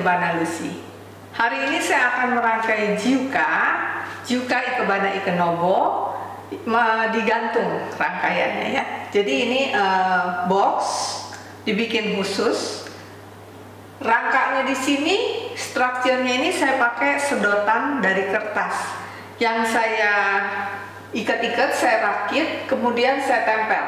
Ikebana Lucy. Hari ini saya akan merangkai Jiuka, Jiuka Ikebana Ikenobo, digantung rangkaiannya ya. Jadi ini uh, box dibikin khusus. Rangkanya di sini, strukturnya ini saya pakai sedotan dari kertas yang saya ikat-ikat, saya rakit, kemudian saya tempel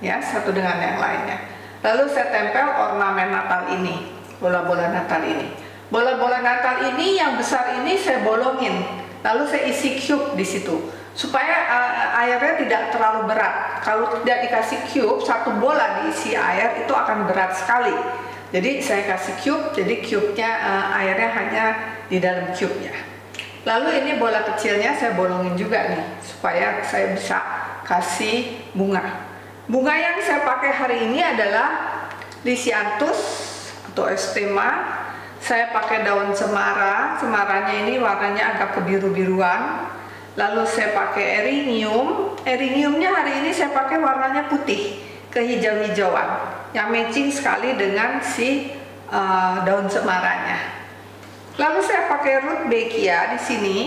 ya satu dengan yang lainnya. Lalu saya tempel ornamen Natal ini, bola-bola Natal ini. Bola-bola Natal ini yang besar ini saya bolongin, lalu saya isi cube di situ supaya uh, airnya tidak terlalu berat. Kalau tidak dikasih cube, satu bola diisi air itu akan berat sekali. Jadi saya kasih cube, jadi cube-nya uh, airnya hanya di dalam cube-nya. Lalu ini bola kecilnya saya bolongin juga nih supaya saya bisa kasih bunga. Bunga yang saya pakai hari ini adalah Atau estema saya pakai daun cemara. Cemaranya ini warnanya agak kebiru-biruan. Lalu saya pakai erinium. Eriniumnya hari ini saya pakai warnanya putih kehijau-hijauan. Yang matching sekali dengan si uh, daun cemaranya lalu saya pakai root bekia di sini.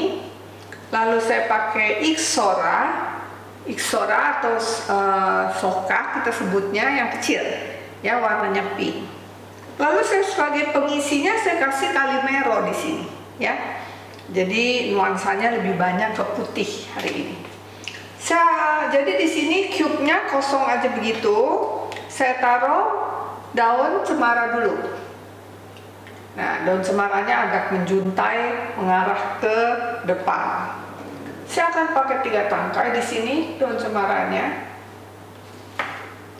Lalu saya pakai ixora. Ixora atau uh, soka kita sebutnya yang kecil. Ya warnanya pink Lalu saya sebagai pengisinya saya kasih kalimero di sini, ya. Jadi nuansanya lebih banyak ke putih hari ini. Saya, jadi di sini cube-nya kosong aja begitu. Saya taruh daun cemara dulu. Nah, daun cemaranya agak menjuntai mengarah ke depan. Saya akan pakai tiga tangkai di sini daun cemaranya.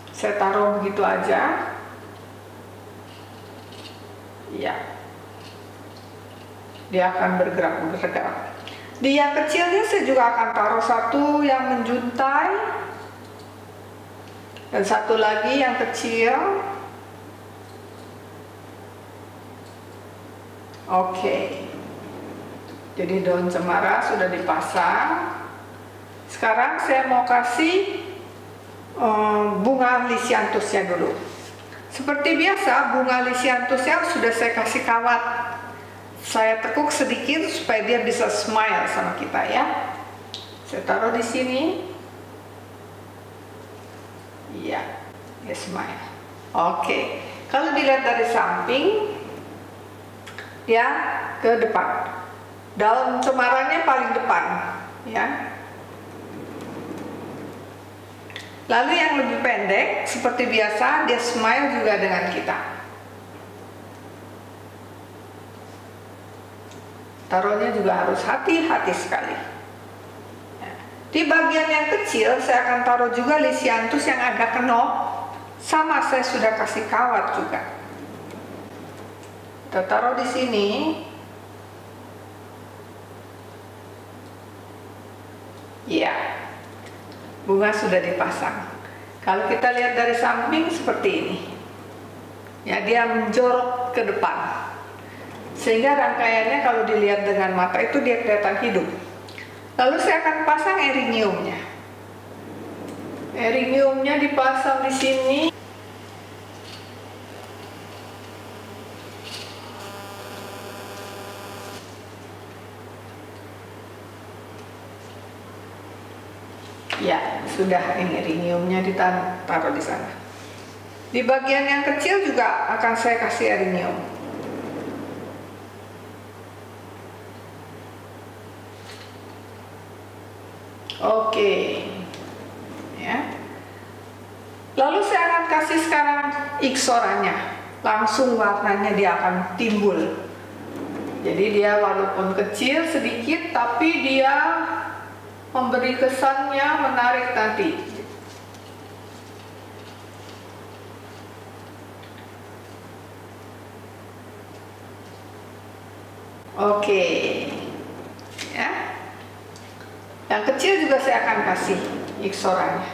Saya taruh begitu aja. Iya. Dia akan bergerak-bergerak. Di yang kecilnya saya juga akan taruh satu yang menjuntai dan satu lagi yang kecil. Oke. Jadi daun cemara sudah dipasang. Sekarang saya mau kasih um, bunga lisianthusnya dulu. Seperti biasa, bunga lisianthusnya sudah saya kasih kawat. Saya tekuk sedikit supaya dia bisa smile sama kita ya. Saya taruh di sini. Iya, dia smile. Oke, kalau dilihat dari samping, ya ke depan. Daun cemarannya paling depan, ya. Lalu yang lebih pendek, seperti biasa, dia smile juga dengan kita. Taruhnya juga harus hati-hati sekali. Ya. Di bagian yang kecil, saya akan taruh juga lisiantus yang agak kenop. Sama saya sudah kasih kawat juga. Kita taruh di sini. Ya, bunga sudah dipasang. Kalau kita lihat dari samping seperti ini, ya dia menjorok ke depan, sehingga rangkaiannya kalau dilihat dengan mata itu dia kelihatan hidup. Lalu saya akan pasang eriniumnya. Eriniumnya dipasang di sini. Ya, sudah ini eriniumnya ditaruh di sana. Di bagian yang kecil juga akan saya kasih erinium. Oke. Ya. Lalu saya akan kasih sekarang iksorannya. Langsung warnanya dia akan timbul. Jadi dia walaupun kecil sedikit tapi dia memberi kesannya menarik nanti. Oke, ya. Yang kecil juga saya akan kasih iksorannya.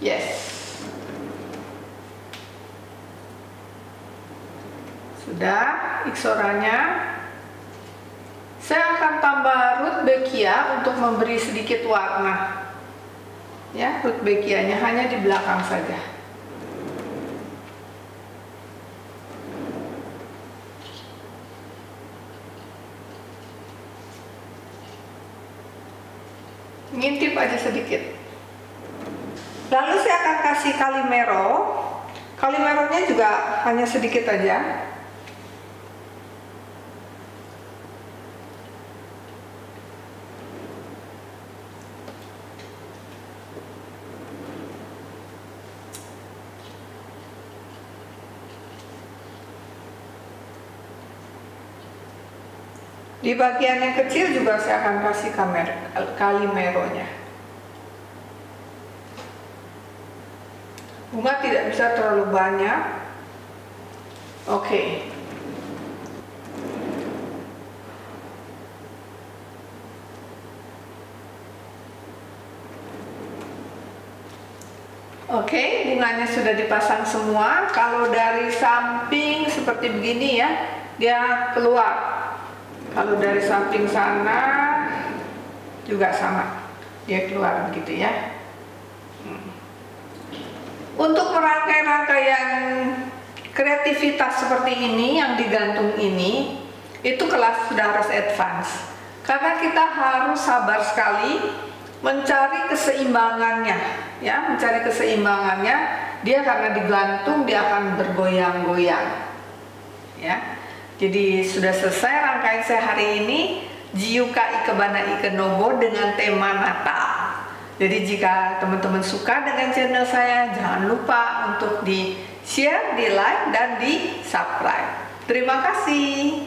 Yes. Sudah iksorannya. Saya akan tambah root bekia untuk memberi sedikit warna. ya rudbeckianya hanya di belakang saja ngintip aja sedikit lalu saya akan kasih kalimero kalimeronya juga hanya sedikit aja Di bagian yang kecil juga saya akan kasih kamera, kalimeronya. Bunga tidak bisa terlalu banyak. Oke. Okay. Oke, okay, bunganya sudah dipasang semua. Kalau dari samping seperti begini ya, dia keluar kalau dari samping sana juga sama. Dia keluar begitu ya. Hmm. untuk merangkai-rangkaian kreativitas seperti ini yang digantung ini itu kelas sudah harus advance. Karena kita harus sabar sekali mencari keseimbangannya ya. Mencari keseimbangannya dia karena digantung dia akan bergoyang-goyang ya jadi sudah selesai rangkaian saya hari ini Jiuka Ikebana Ikenobo dengan tema Natal. Jadi jika teman-teman suka dengan channel saya, jangan lupa untuk di share, di like, dan di subscribe. Terima kasih.